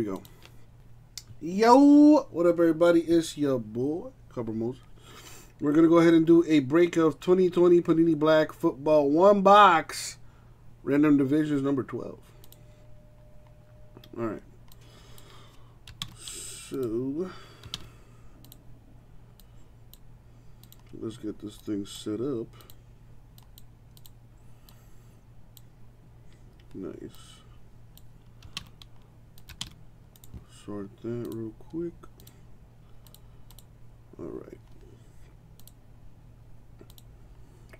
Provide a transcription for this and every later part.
we go. Yo, what up, everybody? It's your boy, Cover Moses. We're going to go ahead and do a break of 2020 Panini Black Football One Box Random Divisions number 12. All right. So, let's get this thing set up. Nice. Sort that real quick. All right.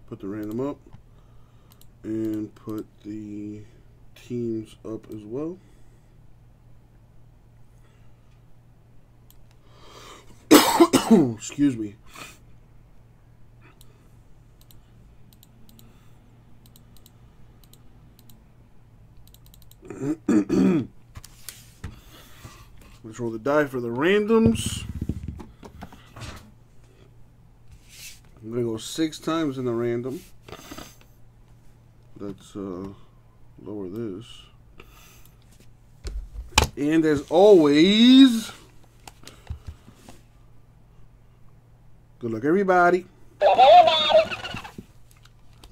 Put the random up and put the teams up as well. Excuse me. Roll the die for the randoms. I'm gonna go six times in the random. Let's uh, lower this. And as always, good luck, everybody.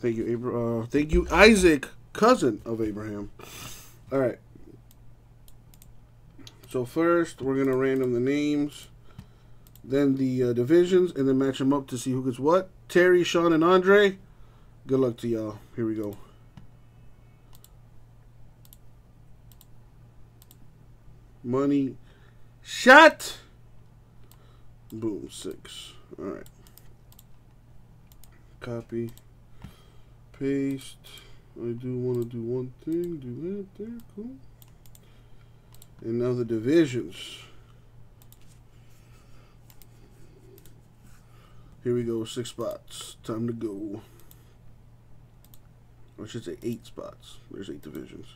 Thank you, Abra- uh, thank you, Isaac, cousin of Abraham. All right. So first, we're gonna random the names, then the uh, divisions, and then match them up to see who gets what. Terry, Sean, and Andre. Good luck to y'all. Here we go. Money shot. Boom, six. All right. Copy. Paste. I do want to do one thing. Do that there. Cool. And now the divisions. Here we go, six spots. Time to go. I should say eight spots. There's eight divisions.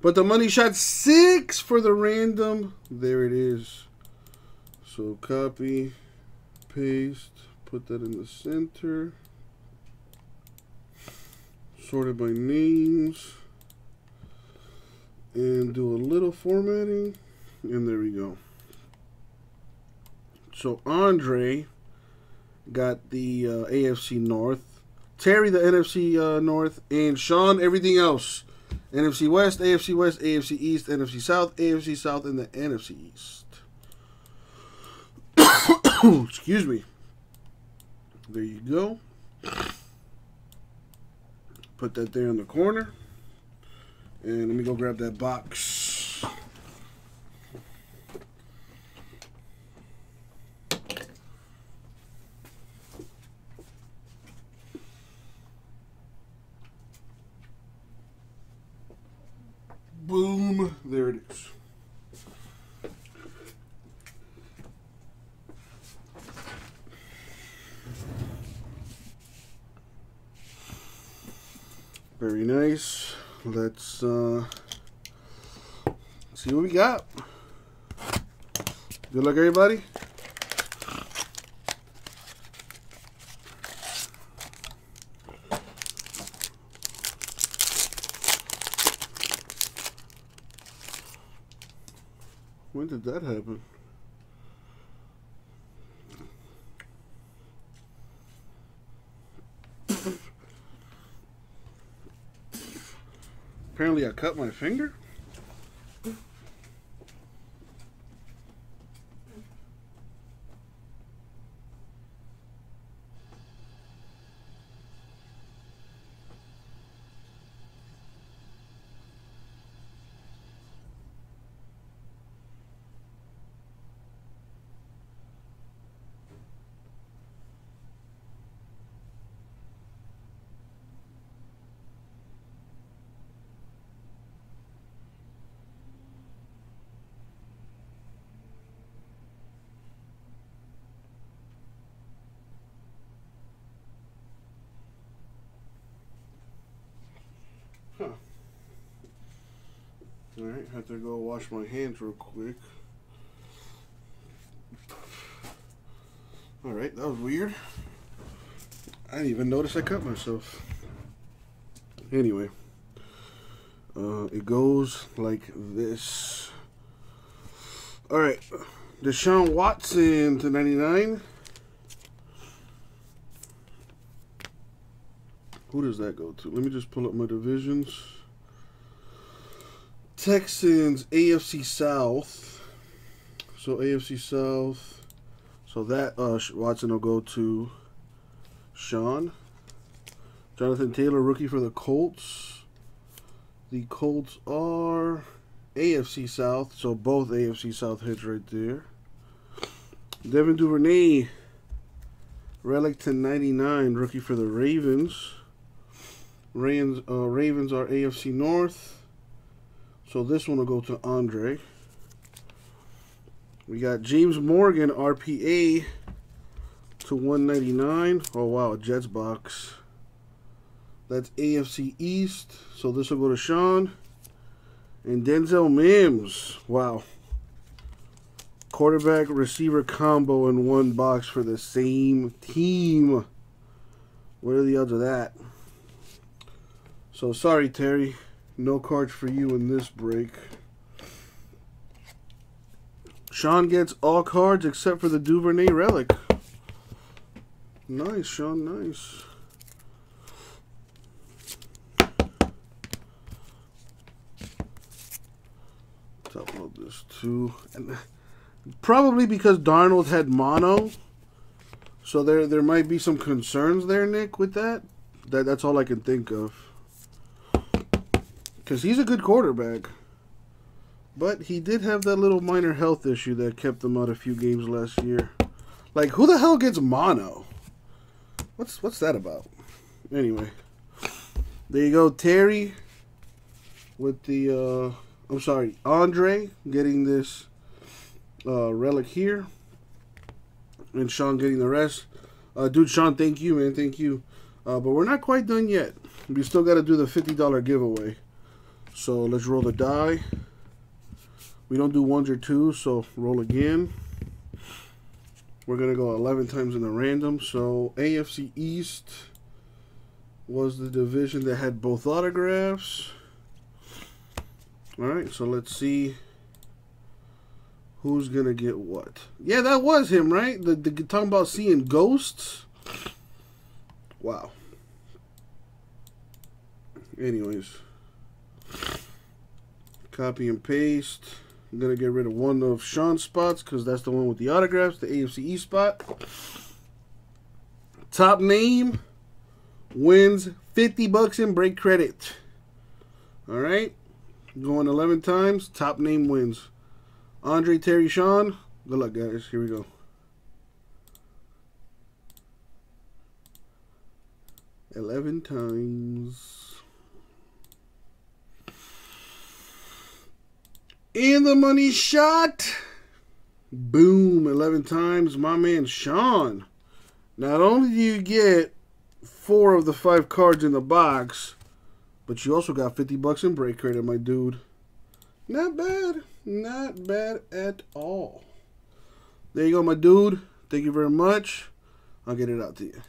But the money shot six for the random. There it is. So copy, paste, put that in the center. Sorted by names and do a little formatting and there we go. So Andre got the uh, AFC North Terry the NFC uh, North and Sean everything else. NFC West AFC West AFC East NFC South AFC South and the NFC East. Excuse me. There you go. Put that there in the corner and let me go grab that box. Boom. There it is. Very nice let's uh, see what we got. Good luck, everybody. When did that happen? Apparently I cut my finger. Alright, have to go wash my hands real quick. Alright, that was weird. I didn't even notice I cut myself. Anyway, uh, it goes like this. All right. Deshaun Watson to 99. Who does that go to? Let me just pull up my divisions. Texans, AFC South. So AFC South. So that uh, Watson will go to Sean. Jonathan Taylor, rookie for the Colts. The Colts are AFC South, so both AFC South hits right there. Devin Duvernay, relic to 99, rookie for the Ravens. Ravens, uh, Ravens are AFC North, so this one will go to Andre. We got James Morgan, RPA to 199. Oh, wow, Jets box. That's AFC East, so this will go to Sean. And Denzel Mims. Wow. Quarterback receiver combo in one box for the same team. What are the odds of that? So sorry, Terry. No cards for you in this break. Sean gets all cards except for the Duvernay relic. Nice, Sean. Nice. Top load this too. And probably because Darnold had mono. So there there might be some concerns there, Nick, with that. That that's all I can think of. Cause he's a good quarterback. But he did have that little minor health issue that kept him out a few games last year. Like who the hell gets mono? What's what's that about? Anyway. There you go, Terry with the uh I'm sorry, Andre getting this uh, relic here, and Sean getting the rest. Uh, dude, Sean, thank you, man, thank you. Uh, but we're not quite done yet. We still got to do the $50 giveaway. So let's roll the die. We don't do ones or twos, so roll again. We're going to go 11 times in the random. So AFC East was the division that had both autographs. Alright, so let's see who's gonna get what. Yeah, that was him, right? The, the talking about seeing ghosts. Wow. Anyways, copy and paste. I'm gonna get rid of one of Sean's spots because that's the one with the autographs, the AFC East spot. Top name wins 50 bucks in break credit. All right. Going 11 times. Top name wins. Andre Terry Sean. Good luck, guys. Here we go. Eleven times. In the money shot. Boom. 11 times. My man Sean. Not only do you get four of the five cards in the box, but you also got 50 bucks in break credit, my dude. Not bad. Not bad at all. There you go, my dude. Thank you very much. I'll get it out to you.